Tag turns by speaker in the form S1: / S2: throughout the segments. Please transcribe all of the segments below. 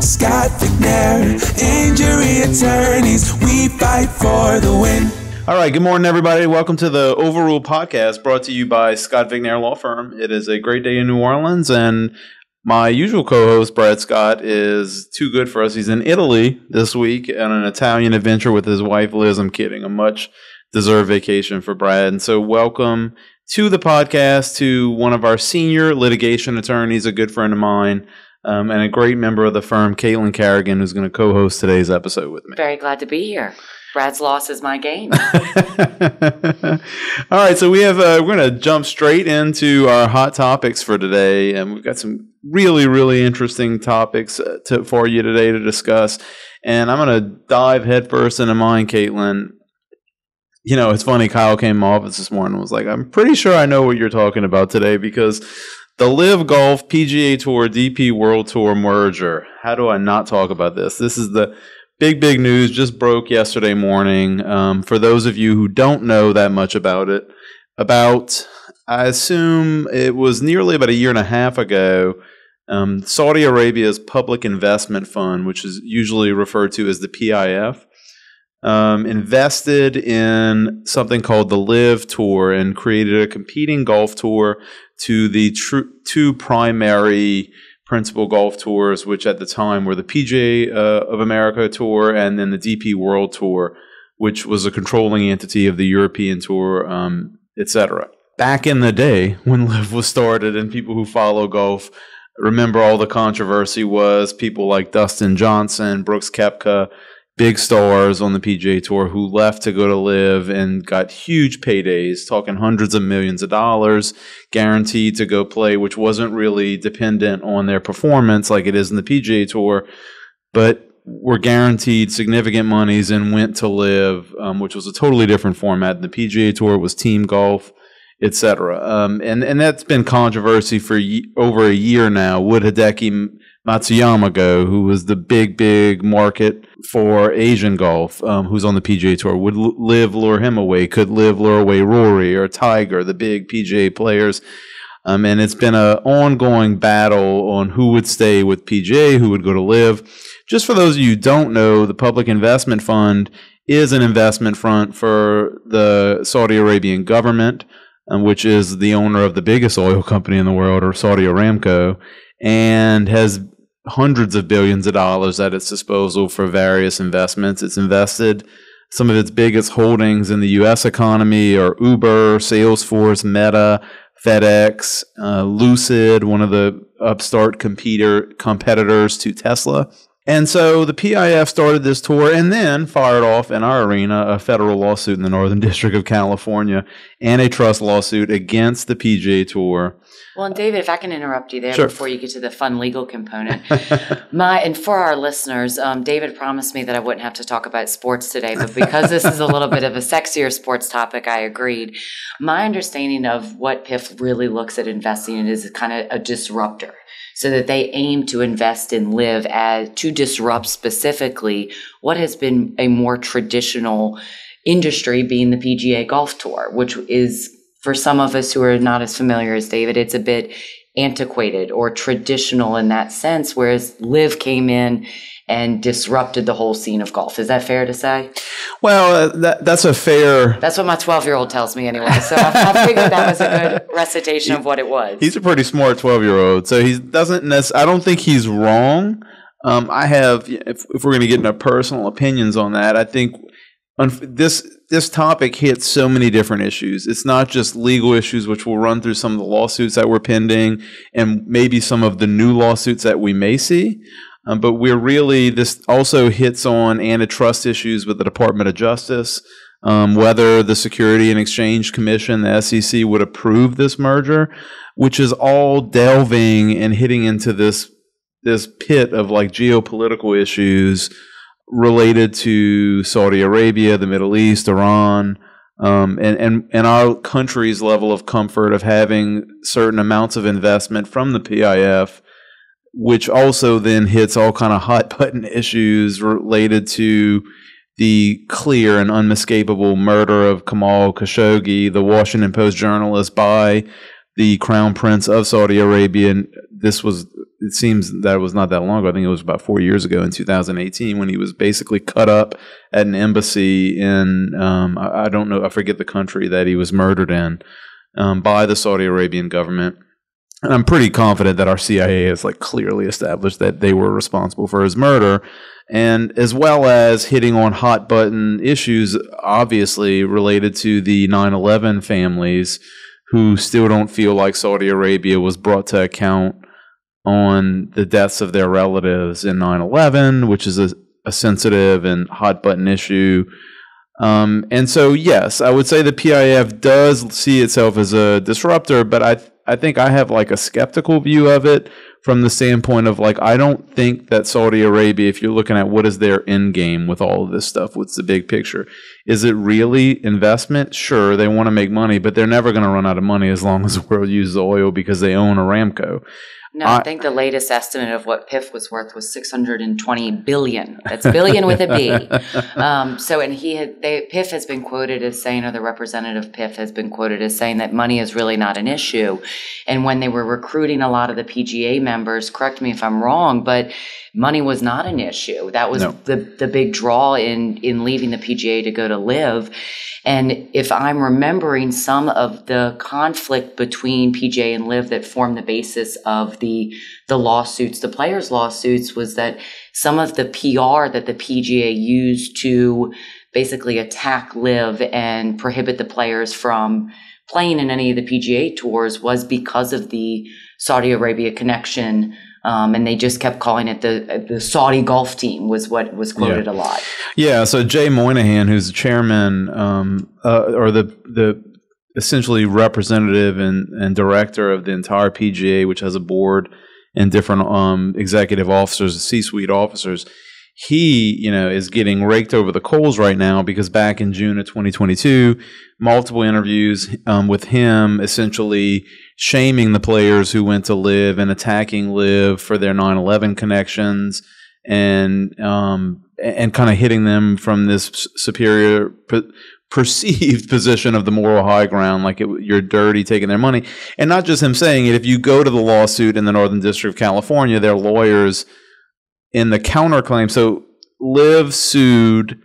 S1: Scott Vicknair, injury attorneys, we fight for the win.
S2: All right, good morning, everybody. Welcome to the Overruled Podcast brought to you by Scott Vicknair Law Firm. It is a great day in New Orleans, and my usual co host, Brad Scott, is too good for us. He's in Italy this week on an Italian adventure with his wife, Liz. I'm kidding. A much deserved vacation for Brad. And so, welcome to the podcast to one of our senior litigation attorneys, a good friend of mine um, and a great member of the firm, Caitlin Carrigan, who's going to co-host today's episode with me.
S3: Very glad to be here. Brad's loss is my gain.
S2: All right, so we have uh, we're going to jump straight into our hot topics for today, and we've got some really really interesting topics uh, to, for you today to discuss. And I'm going to dive headfirst into mine, Caitlin. You know, it's funny. Kyle came off office this morning and was like, "I'm pretty sure I know what you're talking about today because the LIV Golf PGA Tour DP World Tour merger. How do I not talk about this? This is the big, big news. Just broke yesterday morning. Um, for those of you who don't know that much about it, about I assume it was nearly about a year and a half ago. Um, Saudi Arabia's Public Investment Fund, which is usually referred to as the PIF, um, invested in something called the LIV Tour and created a competing golf tour to the tr- two primary principal golf tours, which at the time were the PGA uh, of America Tour and then the DP World Tour, which was a controlling entity of the European Tour, um, etc. Back in the day when LIV was started, and people who follow golf remember all the controversy was people like Dustin Johnson, Brooks Koepka, big stars on the PGA Tour who left to go to LIV and got huge paydays, talking hundreds of millions of dollars, guaranteed to go play, which wasn't really dependent on their performance like it is in the PGA Tour, but were guaranteed significant monies and went to LIV, um, which was a totally different format. The PGA Tour was team golf. Etc. Um, and and that's been controversy for over a year now. Would Hideki Matsuyama go, who was the big, big market for Asian golf, um, who's on the PGA Tour. Would LIV lure him away? Could LIV lure away Rory or Tiger, the big PGA players? Um, and it's been an ongoing battle on who would stay with PGA, who would go to LIV. Just for those of you who don't know, the Public Investment Fund is an investment fund for the Saudi Arabian government, um, which is the owner of the biggest oil company in the world, or Saudi Aramco, and has hundreds of billions of dollars at its disposal for various investments. It's invested some of its biggest holdings in the U.S. economy are Uber, Salesforce, Meta, FedEx, uh, Lucid, one of the upstart competer competitors to Tesla. And so the PIF started this tour and then fired off in our arena a federal lawsuit in the Northern District of California and a trust lawsuit against the PGA Tour
S3: well, and David, if I can interrupt you there
S2: sure.
S3: before you get to the fun legal component, my and for our listeners, um, David promised me that I wouldn't have to talk about sports today, but because this is a little bit of a sexier sports topic, I agreed. My understanding of what PIF really looks at investing in is kind of a disruptor so that they aim to invest in LIV as to disrupt specifically what has been a more traditional industry being the PGA golf tour, which is for some of us who are not as familiar as David, it's a bit antiquated or traditional in that sense, whereas LIV came in and disrupted the whole scene of golf. Is that fair to say?
S2: Well, uh, that, that's a fair.
S3: That's what my 12 year old tells me anyway. So I, I figured that was a good recitation he, of what it was.
S2: He's a pretty smart 12 year old. So he doesn't necessarily, I don't think he's wrong. Um, I have, if, if we're going to get into personal opinions on that, I think this this topic hits so many different issues. It's not just legal issues, which we'll run through some of the lawsuits that were pending, and maybe some of the new lawsuits that we may see. Um, but we're really this also hits on antitrust issues with the Department of Justice. Um, whether the Security and Exchange Commission, the SEC, would approve this merger, which is all delving and hitting into this this pit of like geopolitical issues related to Saudi Arabia, the Middle East, Iran, um, and, and, and our country's level of comfort of having certain amounts of investment from the PIF, which also then hits all kind of hot button issues related to the clear and unmistakable murder of Jamal Khashoggi, the Washington Post journalist, by the crown prince of Saudi Arabia. And this was, it seems that it was not that long ago. I think it was about four years ago in 2018 when he was basically cut up at an embassy in, um, I, I, don't know, I forget the country that he was murdered in um, by the Saudi Arabian government. And I'm pretty confident that our CIA has like clearly established that they were responsible for his murder and as well as hitting on hot button issues, obviously related to the 9 11 families who still don't feel like Saudi Arabia was brought to account on the deaths of their relatives in 9 11, which is a, a, sensitive and hot button issue. Um, and so, yes, I would say the PIF does see itself as a disruptor, but I, I think I have like a skeptical view of it from the standpoint of like I don't think that Saudi Arabia, if you're looking at what is their end game with all of this stuff, what's the big picture? Is it really investment? Sure, they want to make money, but they're never going to run out of money as long as the world uses oil because they own Aramco.
S3: No, I, think the latest estimate of what PIF was worth was 620 billion. That's billion with a B. Um, so, and he had, they, PIF has been quoted as saying, or the representative PIF has been quoted as saying that money is really not an issue. And when they were recruiting a lot of the PGA members, correct me if I'm wrong, but money was not an issue. That was no. the, the big draw in, in leaving the PGA to go to LIV. And if I'm remembering some of the conflict between PGA and LIV that formed the basis of the the lawsuits, the players' lawsuits, was that some of the PR that the PGA used to basically attack LIV and prohibit the players from playing in any of the PGA tours was because of the Saudi Arabia connection um, and they just kept calling it the the Saudi golf team was what was quoted
S2: yeah.
S3: a lot.
S2: Yeah. So Jay Monahan, who's the chairman um, uh, or the the essentially representative and, and director of the entire PGA, which has a board and different um, executive officers, C-suite officers. He, you know, is getting raked over the coals right now because back in June of 2022, multiple interviews um, with him essentially shaming the players who went to LIV and attacking LIV for their 9/11 connections and um, and kind of hitting them from this superior perceived position of the moral high ground, like it, you're dirty taking their money, and not just him saying it. If you go to the lawsuit in the Northern District of California, their lawyers in the counterclaim. So LIV sued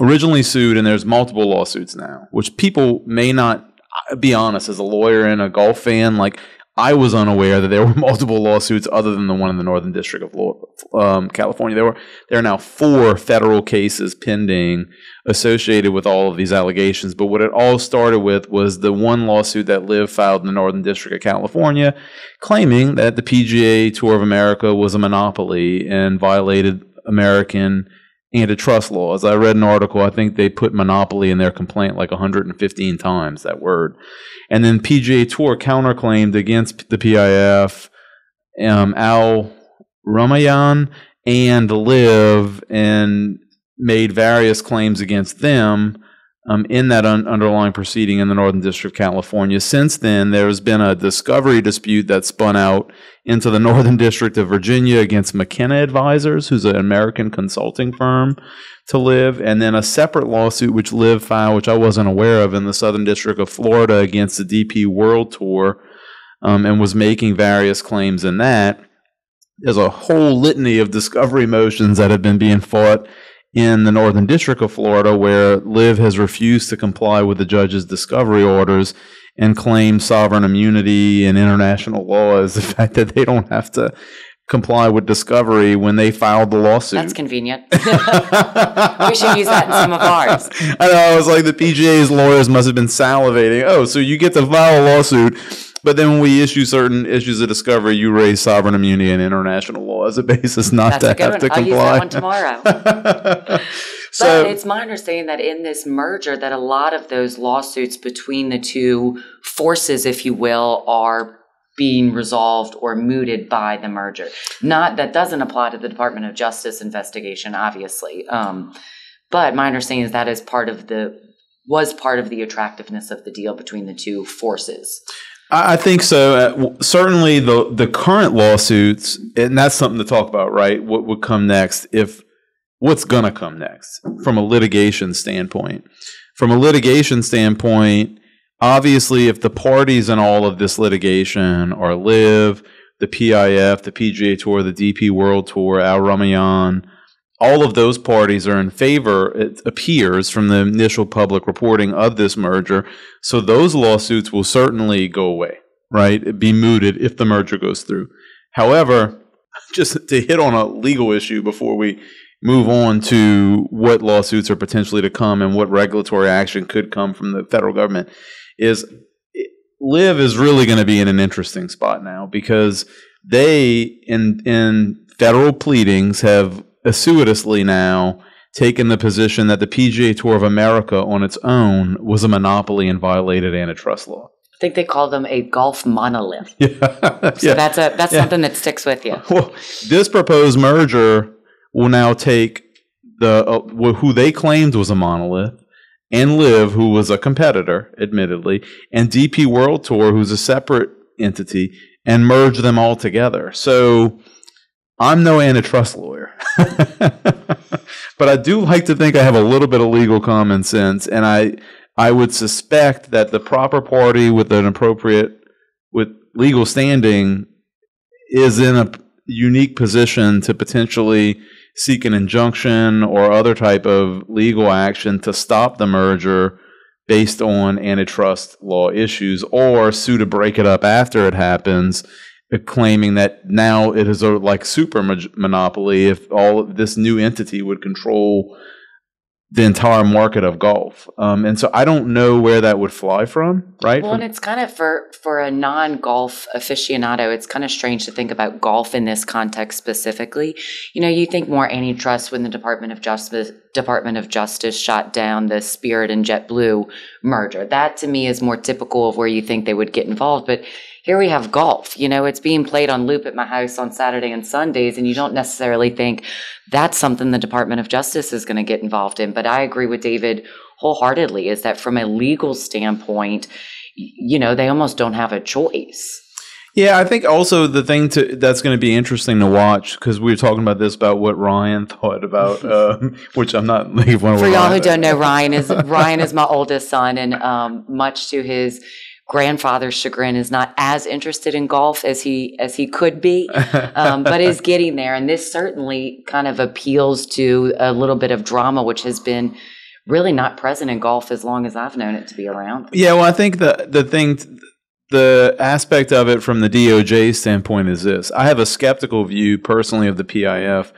S2: originally sued, and there's multiple lawsuits now, which people may not be honest, as a lawyer and a golf fan, like I was unaware that there were multiple lawsuits other than the one in the Northern District of um, California. There were there are now four federal cases pending associated with all of these allegations. But what it all started with was the one lawsuit that LIV filed in the Northern District of California, claiming that the PGA Tour of America was a monopoly and violated American antitrust laws. I read an article, I think they put monopoly in their complaint like 115 times, that word. And then PGA Tour counterclaimed against the PIF, um, Al Rumayyan, and LIV and made various claims against them um, in that un- underlying proceeding in the Northern District of California. Since then, there has been a discovery dispute that spun out into the Northern District of Virginia against McKenna Advisors, who's an American consulting firm to LIV, and then a separate lawsuit which LIV filed, which I wasn't aware of, in the Southern District of Florida against the DP World Tour, um, and was making various claims in that. There's a whole litany of discovery motions that have been being fought in the Northern District of Florida, where LIV has refused to comply with the judge's discovery orders and claimed sovereign immunity and international law as the fact that they don't have to comply with discovery when they filed the lawsuit.
S3: That's convenient. we should use that in some of ours.
S2: I know. I was like, the PGA's lawyers must have been salivating. Oh, so you get to file a lawsuit but then when we issue certain issues of discovery, you raise sovereign immunity and international law as a basis not
S3: That's
S2: to have
S3: one.
S2: to
S3: I'll use that one tomorrow. so, but it's my understanding that in this merger, that a lot of those lawsuits between the two forces, if you will, are being resolved or mooted by the merger. Not that doesn't apply to the Department of Justice investigation, obviously. Um, but my understanding is that is part of the was part of the attractiveness of the deal between the two forces.
S2: I think so. Uh, certainly, the the current lawsuits, and that's something to talk about, right? What would come next? If what's going to come next from a litigation standpoint? From a litigation standpoint, obviously, if the parties in all of this litigation are LIV, the PIF, the PGA Tour, the DP World Tour, Al Rumayyan, all of those parties are in favor, it appears from the initial public reporting of this merger. So those lawsuits will certainly go away, right? Be mooted if the merger goes through. However, just to hit on a legal issue before we move on to what lawsuits are potentially to come and what regulatory action could come from the federal government is LIV is really going to be in an interesting spot now because they in in federal pleadings have assiduously now taken the position that the PGA Tour of America on its own was a monopoly and violated antitrust law.
S3: I think they call them a golf monolith.
S2: Yeah.
S3: So
S2: yeah.
S3: that's a that's
S2: Yeah.
S3: something that sticks with you.
S2: Well, this proposed merger will now take the uh, who they claimed was a monolith and LIV, who was a competitor, admittedly, and DP World Tour, who's a separate entity, and merge them all together. So I'm no antitrust lawyer, but I do like to think I have a little bit of legal common sense, and I I would suspect that the proper party with an appropriate with legal standing is in a unique position to potentially seek an injunction or other type of legal action to stop the merger based on antitrust law issues or sue to break it up after it happens claiming that now it is a like super mo- monopoly if all this new entity would control the entire market of golf um, and so i don't know where that would fly from right
S3: Well,
S2: From-
S3: and it's kind of for for a non-golf aficionado, it's kind of strange to think about golf in this context specifically. You know, you think more antitrust when the Department of Justice Department of Justice shot down the Spirit and JetBlue merger. That to me is more typical of where you think they would get involved, but here we have golf. You know, it's being played on loop at my house on Saturday and Sundays, and you don't necessarily think that's something the Department of Justice is going to get involved in. But I agree with David wholeheartedly is that from a legal standpoint, you know, they almost don't have a choice.
S2: Yeah, I think also the thing to that's going to be interesting to watch because we were talking about this about what Ryan thought about, um, which I'm not leaving one
S3: For y'all who don't know, Ryan is Ryan is my oldest son, and um, much to his grandfather's chagrin, is not as interested in golf as he as he could be, um, but is getting there. And this certainly kind of appeals to a little bit of drama, which has been really not present in golf as long as I've known it to be around.
S2: Yeah, well, I think the the thing, the aspect of it from the DOJ standpoint is this: I have a skeptical view personally of the PIF.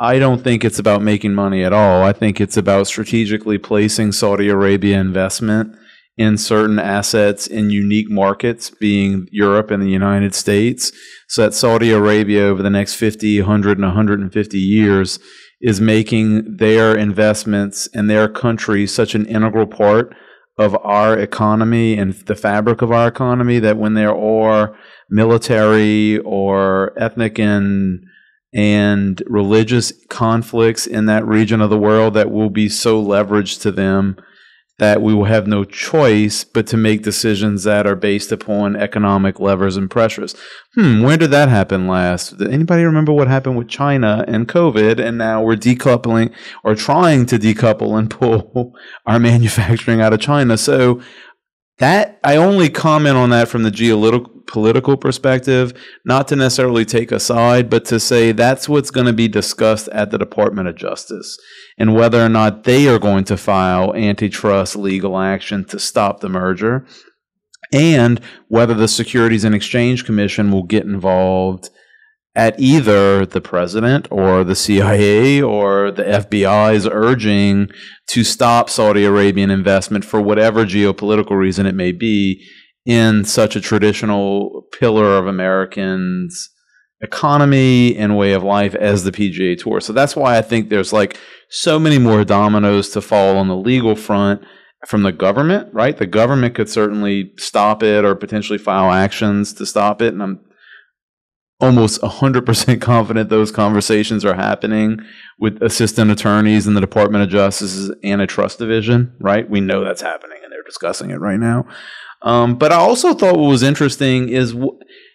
S2: I don't think it's about making money at all. I think it's about strategically placing Saudi Arabia investment in certain assets in unique markets, being Europe and the United States, so that Saudi Arabia over the next 50, 100, and 150 years is making their investments and their country such an integral part of our economy and the fabric of our economy that when there are military or ethnic and and religious conflicts in that region of the world that will be so leveraged to them that we will have no choice but to make decisions that are based upon economic levers and pressures. Hmm, where did that happen last? Did anybody remember what happened with China and COVID? And now we're decoupling or trying to decouple and pull our manufacturing out of China. So that I only comment on that from the geopolitical perspective, not to necessarily take a side, but to say that's what's going to be discussed at the Department of Justice and whether or not they are going to file antitrust legal action to stop the merger and whether the Securities and Exchange Commission will get involved at either the president or the CIA or the FBI's urging to stop Saudi Arabian investment for whatever geopolitical reason it may be in such a traditional pillar of Americans' economy and way of life as the PGA Tour. So that's why I think there's like so many more dominoes to fall on the legal front from the government, right? The government could certainly stop it or potentially file actions to stop it. And I'm almost 100% confident those conversations are happening with assistant attorneys in the Department of Justice's antitrust division, right? We know that's happening and they're discussing it right now. Um, but I also thought what was interesting is,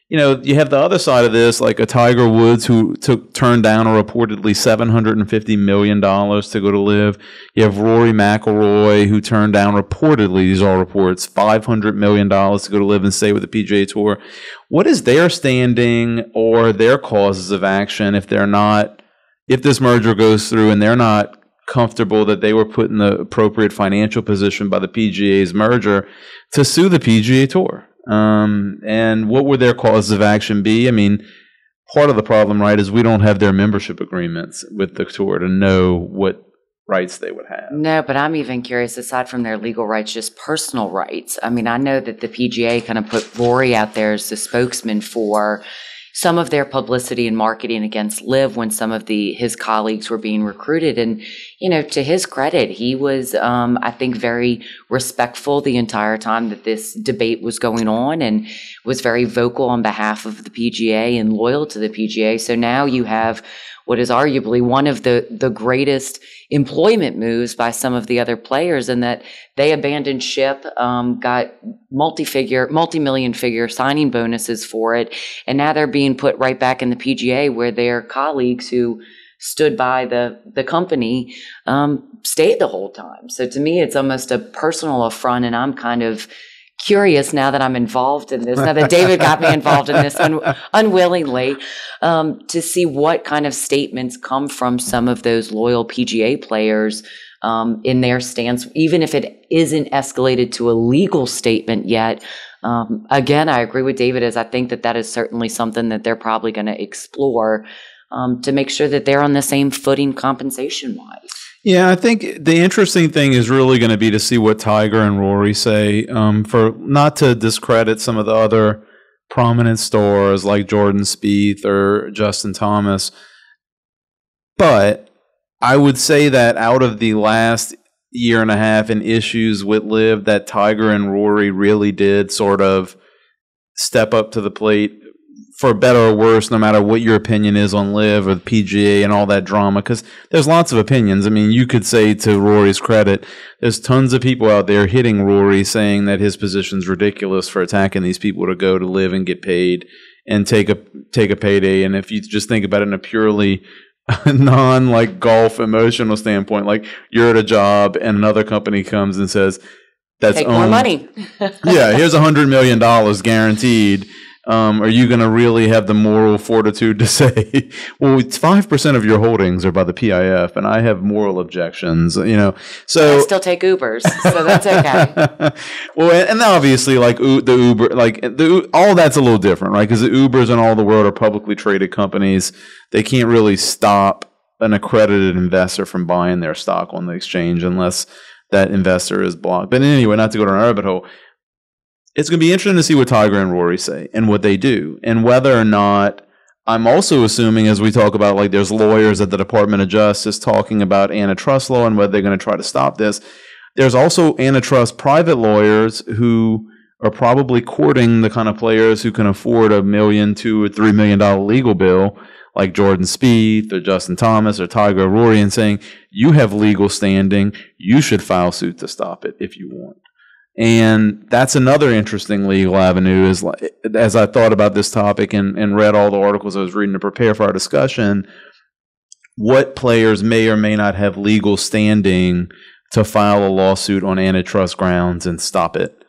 S2: you know, you have the other side of this, like a Tiger Woods who took turned down a reportedly seven hundred and fifty million dollars to go to LIV. You have Rory McIlroy who turned down reportedly these are all reports five hundred million dollars to go to LIV and stay with the PGA Tour. What is their standing or their causes of action if they're not if this merger goes through and they're not comfortable that they were put in the appropriate financial position by the PGA's merger to sue the PGA Tour? Um, and what would their causes of action be? I mean, part of the problem, right, is we don't have their membership agreements with the tour to know what rights they would have.
S3: No, but I'm even curious, aside from their legal rights, just personal rights. I mean, I know that the PGA kind of put Rory out there as the spokesman for some of their publicity and marketing against LIV when some of the his colleagues were being recruited. And you know, to his credit, he was, um, I think, very respectful the entire time that this debate was going on, and was very vocal on behalf of the PGA and loyal to the PGA. So now you have what is arguably one of the the greatest employment moves by some of the other players, and that they abandoned ship, um, got multi-figure, multi-million figure signing bonuses for it, and now they're being put right back in the PGA where their colleagues who stood by the the company um, stayed the whole time. So to me, it's almost a personal affront, and I'm kind of curious now that I'm involved in this, now that David got me involved in this un- unwillingly, um, to see what kind of statements come from some of those loyal PGA players um, in their stance, even if it isn't escalated to a legal statement yet. Um, again, I agree with David as I think that that is certainly something that they're probably going to explore um, to make sure that they're on the same footing compensation wise.
S2: Yeah, I think the interesting thing is really going to be to see what Tiger and Rory say. Um, for not to discredit some of the other prominent stars like Jordan Spieth or Justin Thomas, but I would say that out of the last year and a half in issues with LIV that Tiger and Rory really did sort of step up to the plate for better or worse, no matter what your opinion is on LIV or the PGA and all that drama, because there's lots of opinions. I mean, you could say to Rory's credit, there's tons of people out there hitting Rory saying that his position's ridiculous for attacking these people to go to LIV and get paid and take a take a payday. And if you just think about it in a purely non like golf emotional standpoint, like you're at a job and another company comes and says that's
S3: Take
S2: owned,
S3: more money.
S2: yeah, here's a hundred million dollars guaranteed um, are you going to really have the moral fortitude to say, well, it's five percent of your holdings are by the PIF, and I have moral objections? You know, so
S3: I still take Ubers, so that's okay.
S2: well, and obviously, like the Uber, like the all that's a little different, right? Because the Ubers and all the world are publicly traded companies. They can't really stop an accredited investor from buying their stock on the exchange unless that investor is blocked. But anyway, not to go down a rabbit hole it's going to be interesting to see what Tiger and Rory say and what they do, and whether or not. I'm also assuming, as we talk about, like there's lawyers at the Department of Justice talking about antitrust law and whether they're going to try to stop this. There's also antitrust private lawyers who are probably courting the kind of players who can afford a million, two or three million dollar legal bill, like Jordan Spieth or Justin Thomas or Tiger Rory, and saying you have legal standing, you should file suit to stop it if you want. And that's another interesting legal avenue is like, as I thought about this topic and, and read all the articles I was reading to prepare for our discussion, what players may or may not have legal standing to file a lawsuit on antitrust grounds and stop it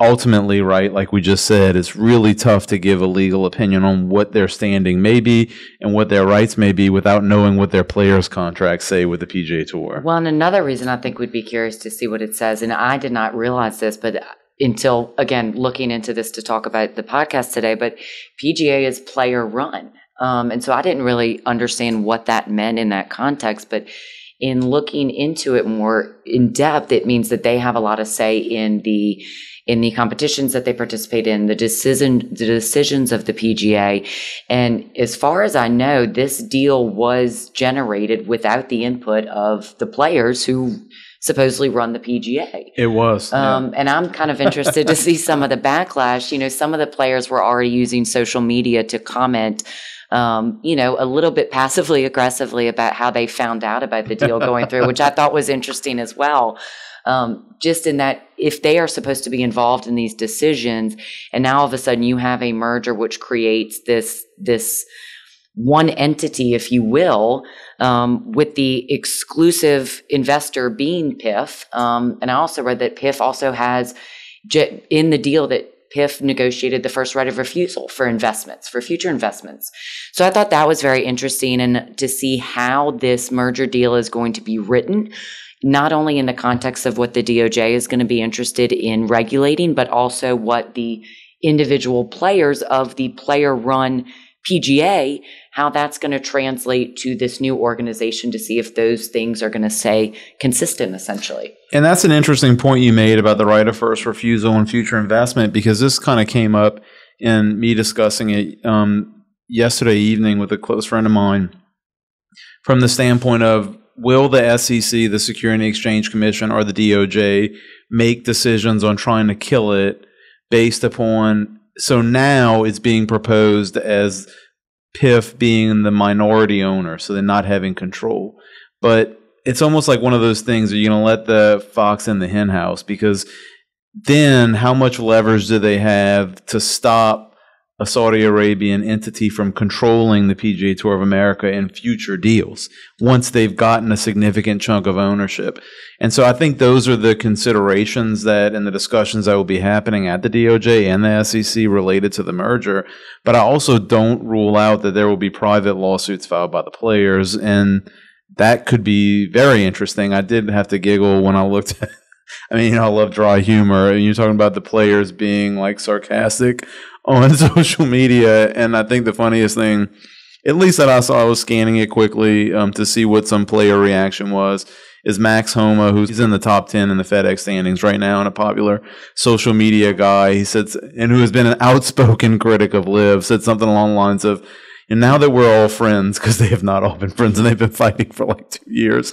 S2: ultimately, right, like we just said, it's really tough to give a legal opinion on what their standing may be and what their rights may be without knowing what their players' contracts say with the PGA Tour.
S3: Well, and another reason I think we'd be curious to see what it says, and I did not realize this, but until again looking into this to talk about the podcast today, but PGA is player run. Um, and so I didn't really understand what that meant in that context, but in looking into it more in depth, it means that they have a lot of say in the in the competitions that they participate in, the decision, the decisions of the PGA. And as far as I know, this deal was generated without the input of the players who supposedly run the PGA.
S2: It was.
S3: Um, yeah. And I'm kind of interested to see some of the backlash. You know, some of the players were already using social media to comment um, you know, a little bit passively aggressively about how they found out about the deal going through, which I thought was interesting as well. Um, just in that if they are supposed to be involved in these decisions, and now all of a sudden you have a merger which creates this this one entity, if you will, um, with the exclusive investor being PIF. Um, and I also read that PIF also has in the deal that PIF negotiated the first right of refusal for investments, for future investments. So I thought that was very interesting and to see how this merger deal is going to be written, not only in the context of what the DOJ is going to be interested in regulating, but also what the individual players of the player run PGA, how that's going to translate to this new organization to see if those things are going to stay consistent essentially.
S2: And that's an interesting point you made about the right of first refusal and future investment because this kind of came up in me discussing it um, yesterday evening with a close friend of mine from the standpoint of will the SEC, the Security Exchange Commission, or the DOJ make decisions on trying to kill it based upon so now it's being proposed as PIF being the minority owner, so they're not having control. But it's almost like one of those things are you're going to let the fox in the henhouse because then how much leverage do they have to stop a Saudi Arabian entity from controlling the PGA Tour of America in future deals once they've gotten a significant chunk of ownership. And so I think those are the considerations that and the discussions that will be happening at the DOJ and the SEC related to the merger. But I also don't rule out that there will be private lawsuits filed by the players and that could be very interesting. I did have to giggle when I looked at I mean, you know, I love dry humor. And you're talking about the players being like sarcastic on social media. And I think the funniest thing, at least that I saw, I was scanning it quickly um, to see what some player reaction was. Is Max Homa, who's in the top 10 in the FedEx standings right now and a popular social media guy. He said, and who has been an outspoken critic of LIV, said something along the lines of, and now that we're all friends, because they have not all been friends and they've been fighting for like two years,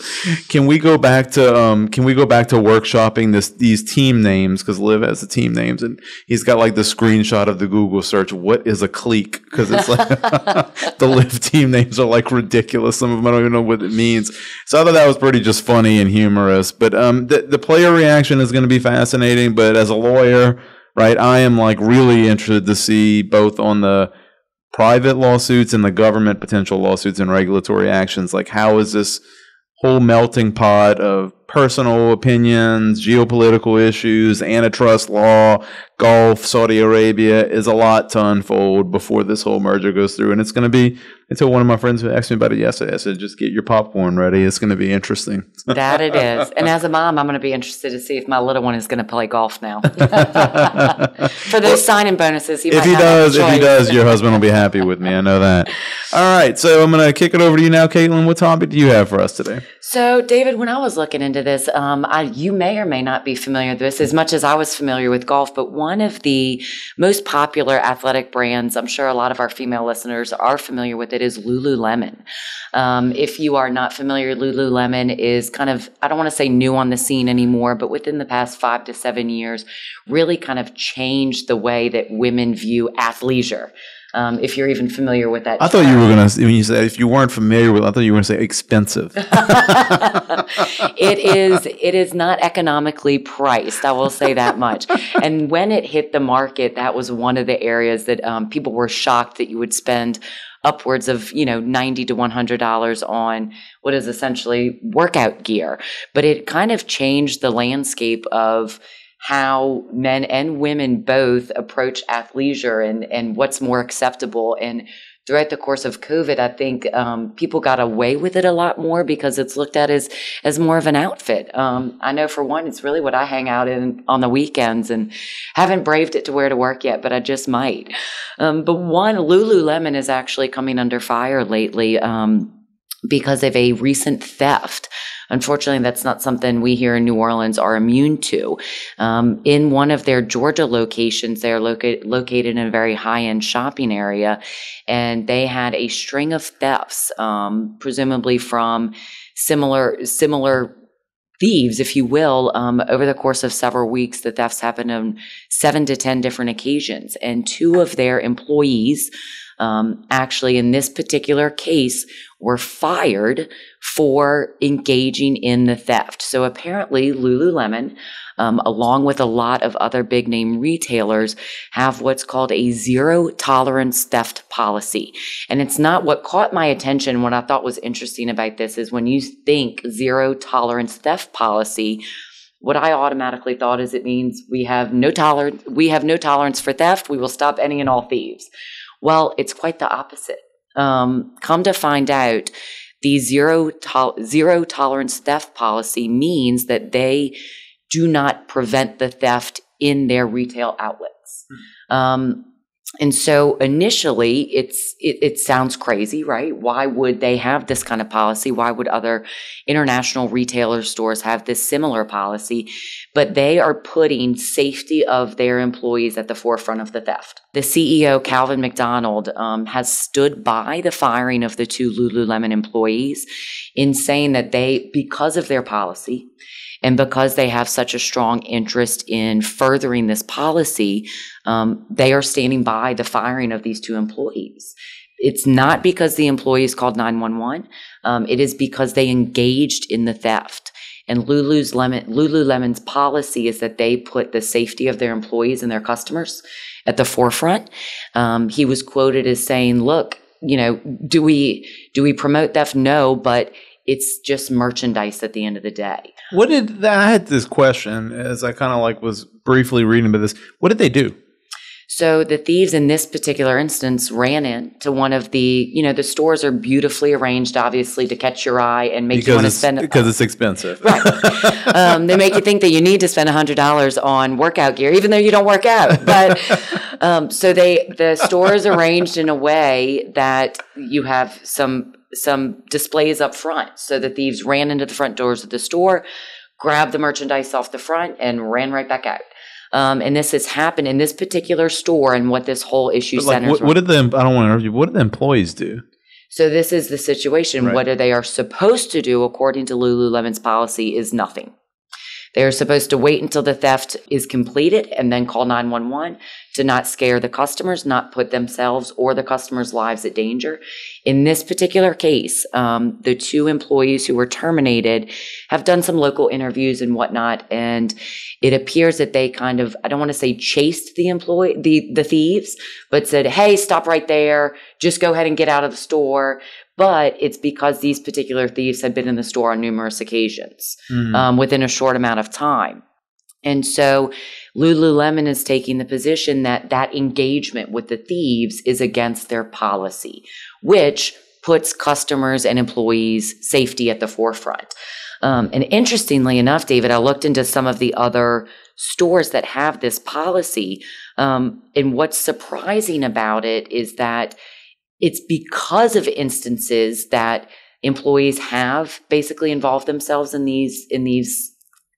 S2: can we go back to um, can we go back to workshopping this these team names? Because LIV has the team names, and he's got like the screenshot of the Google search. What is a clique? Because it's like the LIV team names are like ridiculous. Some of them I don't even know what it means. So I thought that was pretty just funny and humorous. But um, the the player reaction is going to be fascinating. But as a lawyer, right, I am like really interested to see both on the private lawsuits and the government potential lawsuits and regulatory actions. Like, how is this whole melting pot of personal opinions, geopolitical issues, antitrust law, Gulf, Saudi Arabia is a lot to unfold before this whole merger goes through. And it's going to be, until one of my friends asked me about it yesterday, I said, just get your popcorn ready. It's going to be interesting.
S3: that it is. And as a mom, I'm going to be interested to see if my little one is going to play golf now. For those signing bonuses, he
S2: if he does, if he does, your husband will be happy with me. I know that. All right. So I'm going to kick it over to you now, Caitlin. What topic do you have for us today?
S3: So, David, when I was looking into this, um, I, you may or may not be familiar with this as much as I was familiar with golf, but one of the most popular athletic brands, I'm sure a lot of our female listeners are familiar with it, is Lululemon. Um, if you are not familiar, Lululemon is kind of, I don't want to say new on the scene anymore, but within the past five to seven years, really kind of changed the way that women view athleisure. Um, if you're even familiar with that.
S2: I term. thought you were going to, when you said, if you weren't familiar with I thought you were going to say expensive.
S3: it is, it is not economically priced. I will say that much. and when it hit the market, that was one of the areas that um, people were shocked that you would spend upwards of you know 90 to 100 dollars on what is essentially workout gear but it kind of changed the landscape of how men and women both approach athleisure and, and what's more acceptable. And throughout the course of COVID, I think um, people got away with it a lot more because it's looked at as as more of an outfit. Um, I know for one, it's really what I hang out in on the weekends, and haven't braved it to wear to work yet, but I just might. Um, but one, Lululemon is actually coming under fire lately um, because of a recent theft. Unfortunately, that's not something we here in New Orleans are immune to. Um, in one of their Georgia locations, they're located located in a very high end shopping area, and they had a string of thefts, um, presumably from similar similar thieves, if you will, um, over the course of several weeks. The thefts happened on seven to ten different occasions, and two of their employees um, actually, in this particular case, were fired for engaging in the theft. So apparently, Lululemon, um, along with a lot of other big name retailers, have what's called a zero tolerance theft policy. And it's not what caught my attention. What I thought was interesting about this is when you think zero tolerance theft policy, what I automatically thought is it means we have no tolerance we have no tolerance for theft. We will stop any and all thieves. Well, it's quite the opposite. Um, come to find out, the zero to- zero tolerance theft policy means that they do not prevent the theft in their retail outlets. Um, and so initially it's it, it, sounds crazy right? Why would they have this kind of policy? Why would other international retailer stores have this similar policy? But they are putting safety of their employees at the forefront of the theft. The ceo calvin mcdonald um, has stood by the firing of the two lululemon employees in saying that they because of their policy and because they have such a strong interest in furthering this policy, um, they are standing by the firing of these two employees. It's not because the employees called 911. Um, it is because they engaged in the theft. And Lulu's Lemon, Lululemon's policy is that they put the safety of their employees and their customers at the forefront. Um, he was quoted as saying, "Look, you know, do we do we promote theft? No, but it's just merchandise at the end of the day.
S2: What did I had this question as I kind of like was briefly reading about this. What did they do?
S3: So the thieves in this particular instance ran into one of the, you know, the stores are beautifully arranged, obviously, to catch your eye and make
S2: because
S3: you want to spend
S2: because it's expensive.
S3: Right. um, they make you think that you need to spend hundred dollars on workout gear, even though you don't work out. But um, so they the store is arranged in a way that you have some some displays up front. So the thieves ran into the front doors of the store, grabbed the merchandise off the front, and ran right back out. Um, and this has happened in this particular store and what this whole issue
S2: like,
S3: centers
S2: what, what did the I don't want to interrupt you. What did the employees do?
S3: so this is the situation.
S2: Right.
S3: What they are supposed to do, according to Lululemon's policy, is nothing. They are supposed to wait until the theft is completed and then call 911 to not scare the customers, not put themselves or the customers' lives at danger. In this particular case, um, the two employees who were terminated have done some local interviews and whatnot, and it appears that they kind of I don't want to say chased the employee the the thieves, but said, "Hey, stop right there! Just go ahead and get out of the store." But it's because these particular thieves had been in the store on numerous occasions
S2: Mhm.
S3: um, within a short amount of time. And so Lululemon is taking the position that that engagement with the thieves is against their policy, which puts customers and employees' safety at the forefront. Um, and interestingly enough, David, I looked into some of the other stores that have this policy. Um, and what's surprising about it is that it's because of instances that employees have basically involved themselves in these in these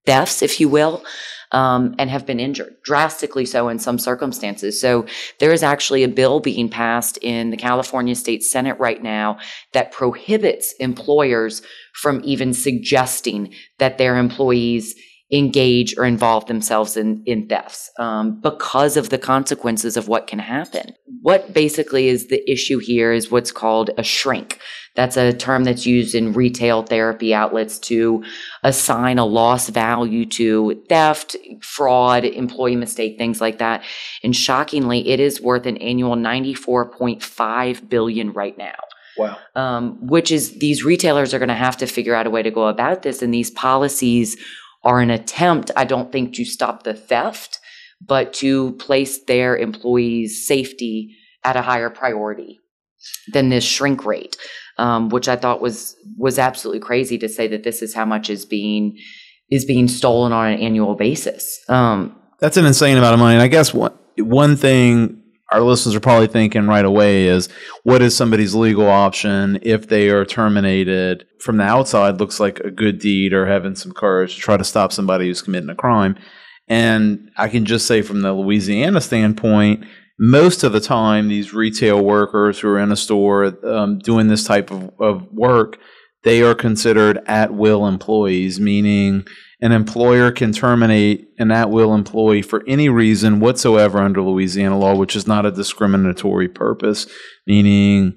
S3: thefts, if you will, um, and have been injured, drastically so in some circumstances. So there is actually a bill being passed in the California State Senate right now that prohibits employers from even suggesting that their employees engage or involve themselves in, in thefts um, because of the consequences of what can happen. What basically is the issue here is what's called a shrink. That's a term that's used in retail therapy outlets to assign a loss value to theft, fraud, employee mistake, things like that. And shockingly, it is worth an annual 94.5 billion right now
S2: Wow.
S3: um, which is these retailers are going to have to figure out a way to go about this. And these policies are an attempt, I don't think, to stop the theft, but to place their employees' safety at a higher priority than this shrink rate, um, which I thought was was absolutely crazy to say that this is how much is being is being stolen on an annual basis. Um,
S2: That's an insane amount of money. And I guess one one thing our listeners are probably thinking right away is what is somebody's legal option if they are terminated from the outside looks like a good deed or having some courage to try to stop somebody who's committing a crime. And I can just say from the Louisiana standpoint, most of the time, these retail workers who are in a store um, doing this type of, of work, they are considered at will employees, meaning an employer can terminate an at will employee for any reason whatsoever under Louisiana law, which is not a discriminatory purpose, meaning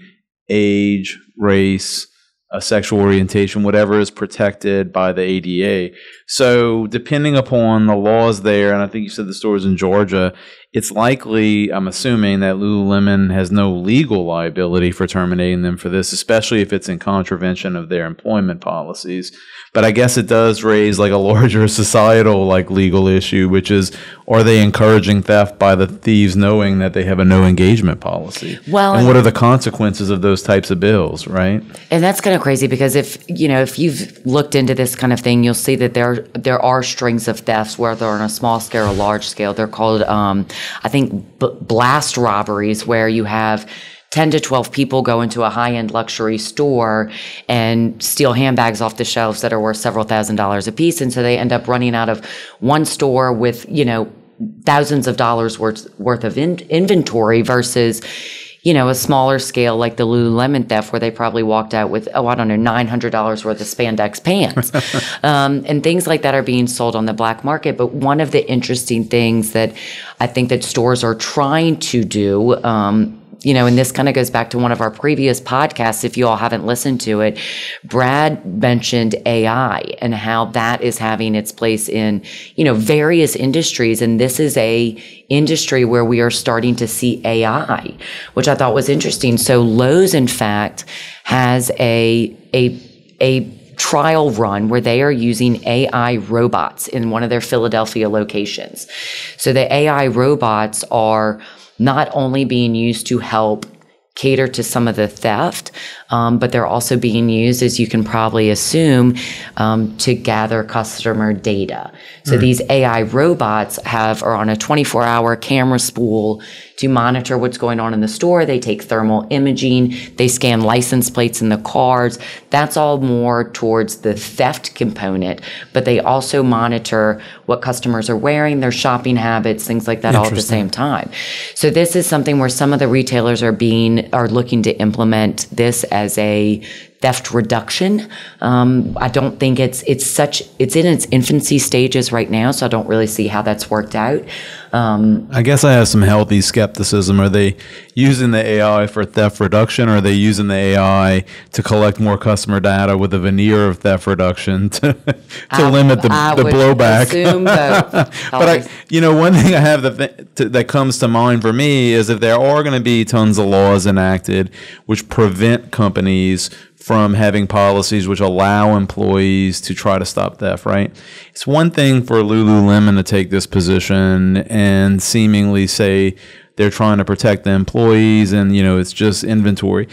S2: age, race, a sexual orientation, whatever is protected by the ADA. So, depending upon the laws there, and I think you said the store is in Georgia, it's likely, I'm assuming, that Lululemon has no legal liability for terminating them for this, especially if it's in contravention of their employment policies. But I guess it does raise like a larger societal like legal issue, which is are they encouraging theft by the thieves knowing that they have a no engagement policy?
S3: Well,
S2: and what are the consequences of those types of bills, right?
S3: And that's kind of crazy because if you know if you've looked into this kind of thing, you'll see that there there are strings of thefts, whether on a small scale or large scale. They're called, um, I think, b- blast robberies, where you have 10 to 12 people go into a high end luxury store and steal handbags off the shelves that are worth several thousand dollars a piece. And so they end up running out of one store with, you know, thousands of dollars worth, worth of in- inventory versus, you know, a smaller scale like the Lululemon theft, where they probably walked out with, oh, I don't know, $900 worth of spandex pants. um, and things like that are being sold on the black market. But one of the interesting things that I think that stores are trying to do, um, you know, and this kind of goes back to one of our previous podcasts. If you all haven't listened to it, Brad mentioned AI and how that is having its place in, you know, various industries. And this is a industry where we are starting to see AI, which I thought was interesting. So Lowe's, in fact, has a, a, a trial run where they are using AI robots in one of their Philadelphia locations. So the AI robots are not only being used to help cater to some of the theft, um, but they're also being used, as you can probably assume, um, to gather customer data. So these AI robots have are on a 24 hour camera spool to monitor what's going on in the store. They take thermal imaging, they scan license plates in the cars. That's all more towards the theft component, but they also monitor what customers are wearing, their shopping habits, things like that all at the same time. So this is something where some of the retailers are being are looking to implement this as a theft reduction. Um, I don't think it's it's such it's in its infancy stages right now, so I don't really see how that's worked out. Um,
S2: I guess I have some healthy skepticism. Are they using the AI for theft reduction, or are they using the AI to collect more customer data with a veneer of theft reduction to, to
S3: I-
S2: limit the,
S3: I
S2: the blowback? but I, you know, one thing I have that to, that comes to mind for me is if there are going to be tons of laws enacted which prevent companies from having policies which allow employees to try to stop theft, right? It's one thing for Lululemon to take this position and seemingly say they're trying to protect the employees and, you know, it's just inventory.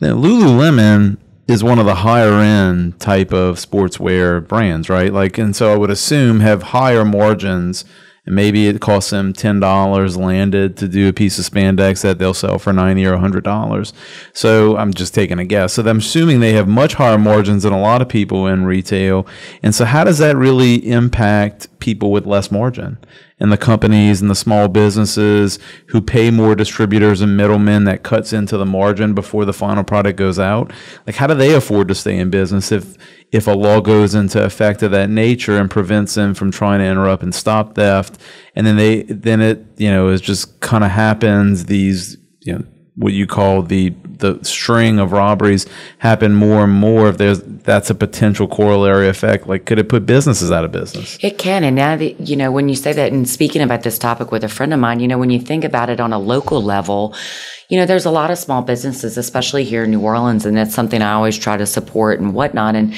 S2: Now, Lululemon is one of the higher end type of sportswear brands, right? Like, and so I would assume have higher margins and maybe it costs them ten dollars landed to do a piece of spandex that they'll sell for ninety or hundred dollars. So I'm just taking a guess. So I'm assuming they have much higher margins than a lot of people in retail. And so how does that really impact people with less margin? And the companies and the small businesses who pay more distributors and middlemen that cuts into the margin before the final product goes out. Like how do they afford to stay in business if if a law goes into effect of that nature and prevents them from trying to interrupt and stop theft, and then they then it you know is just kind of happens these you know what you call the the string of robberies happen more and more if there's that's a potential corollary effect like could it put businesses out of business
S3: It can. And now that, you know, when you say that and speaking about this topic with a friend of mine, you know, when you think about it on a local level, you know, there's a lot of small businesses, especially here in New Orleans, and that's something I always try to support and whatnot. And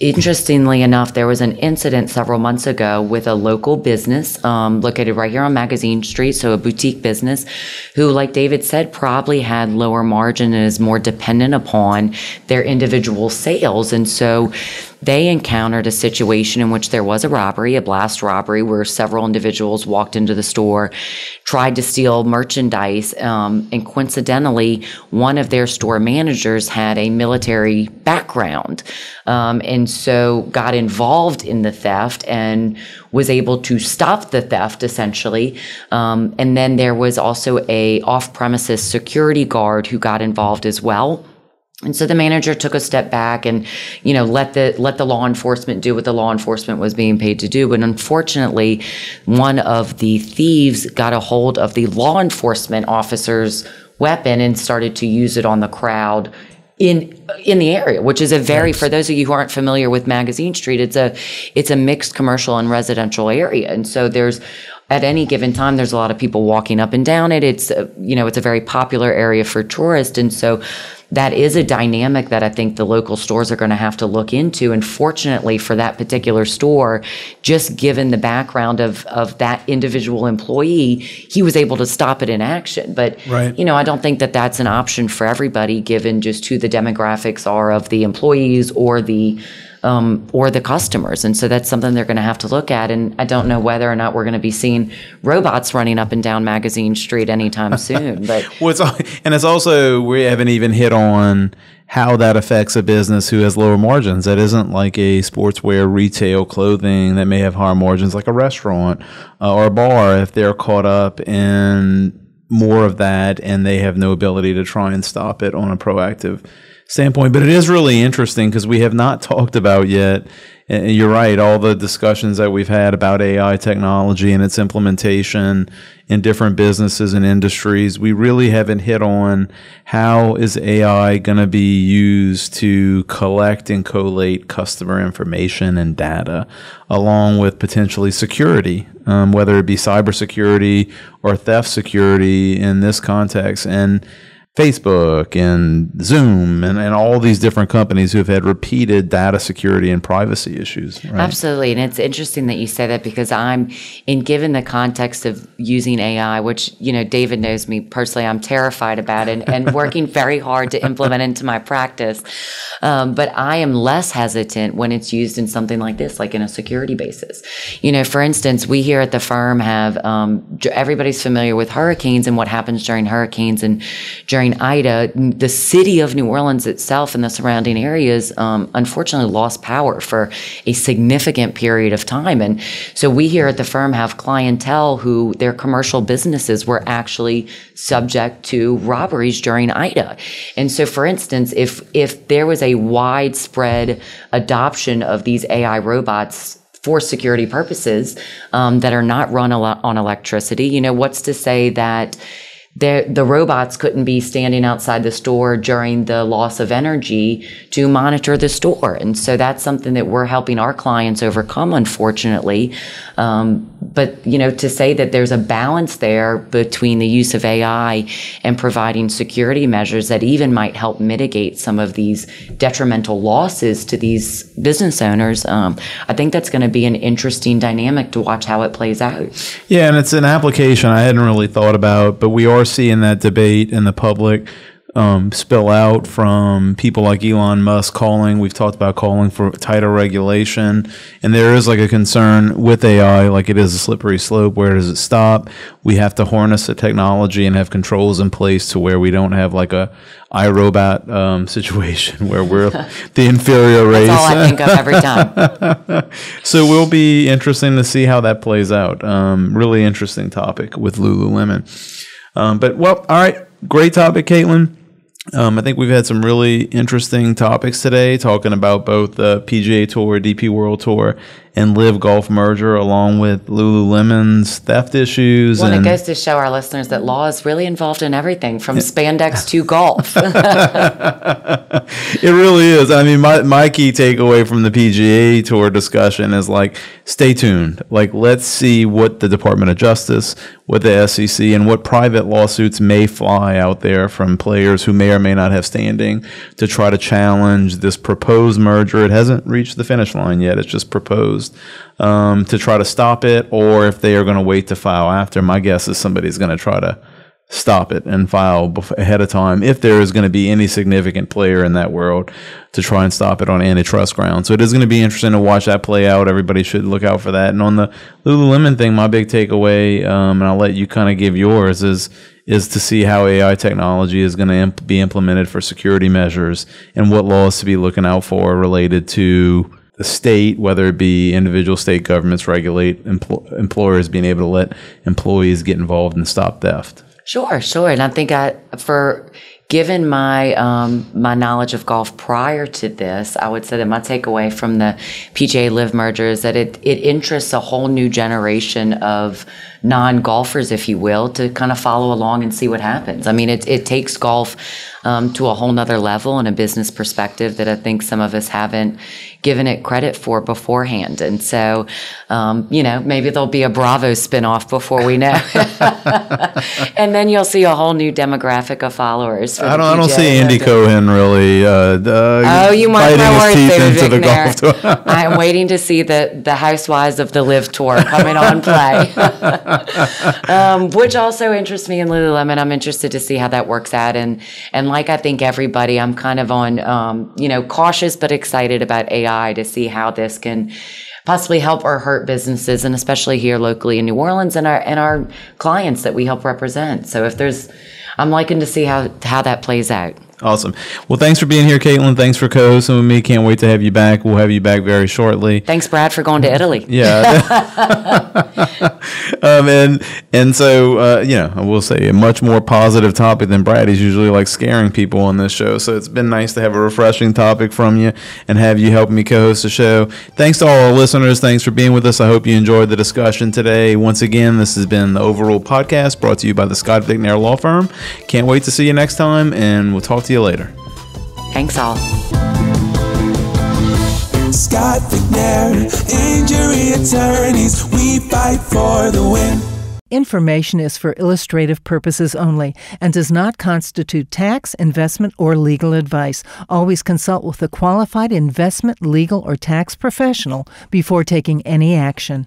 S3: interestingly enough, there was an incident several months ago with a local business um, located right here on Magazine Street, so a boutique business, who, like David said, probably had lower margin and is more dependent upon their individual sales. And so they encountered a situation in which there was a robbery, a blast robbery, where several individuals walked into the store, tried to steal merchandise, um, and coincidentally, one of their store managers had a military background, um, and so got involved in the theft and was able to stop the theft essentially. Um, and then there was also a off-premises security guard who got involved as well And so the manager took a step back and, you know, let the let the law enforcement do what the law enforcement was being paid to do. But unfortunately, one of the thieves got a hold of the law enforcement officer's weapon and started to use it on the crowd in in the area, which is a very for those of you who aren't familiar with Magazine Street, it's a it's a mixed commercial and residential area, and so there's at any given time there's a lot of people walking up and down it. It's a, you know it's a very popular area for tourists, and so that is a dynamic that I think the local stores are going to have to look into. And fortunately for that particular store, just given the background of, of that individual employee, he was able to stop it in action. But,
S2: Right.
S3: you know, I don't think that that's an option for everybody given just who the demographics are of the employees or the um, or the customers. And so that's something they're going to have to look at. And I don't know whether or not we're going to be seeing robots running up and down Magazine Street anytime soon. But
S2: Well, it's, and it's also we haven't even hit on how that affects a business who has lower margins. That isn't like a sportswear retail clothing that may have higher margins, like a restaurant uh, or a bar. If they're caught up in more of that and they have no ability to try and stop it on a proactive standpoint. But it is really interesting because we have not talked about yet. And you're right, all the discussions that we've had about AI technology and its implementation in different businesses and industries, we really haven't hit on how is AI going to be used to collect and collate customer information and data, along with potentially security, um, whether it be cybersecurity or theft security in this context. And Facebook and Zoom and, and all these different companies who have had repeated data security and privacy issues. Right?
S3: Absolutely. And it's interesting that you say that because I'm in given the context of using AI, which, you know, David knows me personally, I'm terrified about it and working very hard to implement into my practice. Um, but I am less hesitant when it's used in something like this, like in a security basis. You know, for instance, we here at the firm have um, everybody's familiar with hurricanes and what happens during hurricanes and during Ida. The city of New Orleans itself and the surrounding areas, um, unfortunately, lost power for a significant period of time. And so we here at the firm have clientele who their commercial businesses were actually subject to robberies during Ida. And so, for instance, if if there was a widespread adoption of these AI robots for security purposes um, that are not run on electricity, you know, what's to say that the, the robots couldn't be standing outside the store during the loss of energy to monitor the store. And so that's something that we're helping our clients overcome, unfortunately. Um, but, you know, to say that there's a balance there between the use of AI and providing security measures that even might help mitigate some of these detrimental losses to these business owners, um, I think that's going to be an interesting dynamic to watch how it plays out.
S2: Yeah, and it's an application I hadn't really thought about, but we are seeing that debate in the public um, spill out from people like Elon Musk calling. We've talked about calling for tighter regulation, and there is like a concern with AI, like it is a slippery slope. Where does it stop? We have to harness the technology and have controls in place to where we don't have like a iRobot um, situation where we're the inferior race.
S3: That's all I think of every time.
S2: So it will be interesting to see how that plays out. Um, really interesting topic with Lululemon. Um, but well, all right, great topic, Caitlin. Um, I think we've had some really interesting topics today, talking about both the PGA Tour, DP World Tour, and LIV Golf merger, along with Lululemon's theft issues.
S3: Well,
S2: and
S3: it goes to show our listeners that law is really involved in everything from spandex to golf.
S2: It really is. I mean, my, my key takeaway from the PGA Tour discussion is like, stay tuned. Like, let's see what the Department of Justice, what the SEC, and what private lawsuits may fly out there from players who may or may not have standing to try to challenge this proposed merger. It hasn't reached the finish line yet. It's just proposed um, to try to stop it, or if they are going to wait to file after. My guess is somebody's going to try to stop it and file ahead of time if there is going to be any significant player in that world to try and stop it on antitrust grounds. So it is going to be interesting to watch that play out. Everybody should look out for that. And on the Lululemon thing, my big takeaway, um, and I'll let you kind of give yours, is is to see how AI technology is going to imp- be implemented for security measures and what laws to be looking out for related to the state, whether it be individual state governments regulate empl- employers being able to let employees get involved and stop theft.
S3: Sure, sure. And I think I, for given my um, my knowledge of golf prior to this, I would say that my takeaway from the PGA LIV merger is that it it interests a whole new generation of non golfers, if you will, to kind of follow along and see what happens. I mean, it it takes golf um, to a whole nother level and a business perspective that I think some of us haven't given it credit for beforehand. And so, um, you know, maybe there'll be a Bravo spinoff before we know, and then you'll see a whole new demographic of followers.
S2: I don't, I don't see Andy Cohen really. Uh, uh,
S3: oh, you might my words, David Vicknair. I'm waiting to see the the Housewives of the LIV Tour coming on play, um, which also interests me in Lululemon. I'm interested to see how that works out, and and like I think everybody, I'm kind of on um, you know cautious but excited about AI to see how this can possibly help or hurt businesses, and especially here locally in New Orleans and our and our clients that we help represent. So if there's, I'm liking to see how how that plays out.
S2: Awesome. Well, thanks for being here, Caitlin. Thanks for co-hosting with me. Can't wait to have you back. We'll have you back very shortly.
S3: Thanks, Brad, for going to Italy.
S2: Yeah. um, and and so uh, you know, I will say a much more positive topic than Brad. He's usually like scaring people on this show. So it's been nice to have a refreshing topic from you and have you help me co-host the show. Thanks to all our listeners. Thanks for being with us. I hope you enjoyed the discussion today. Once again, this has been the Overruled Podcast brought to you by the Scott Vicknair Law Firm. Can't wait to see you next time, and we'll talk to you later.
S3: Thanks all.
S1: Scott Vicknair, injury attorneys, we fight for the win.
S4: Information is for illustrative purposes only and does not constitute tax, investment, or legal advice. Always consult with a qualified investment, legal, or tax professional before taking any action.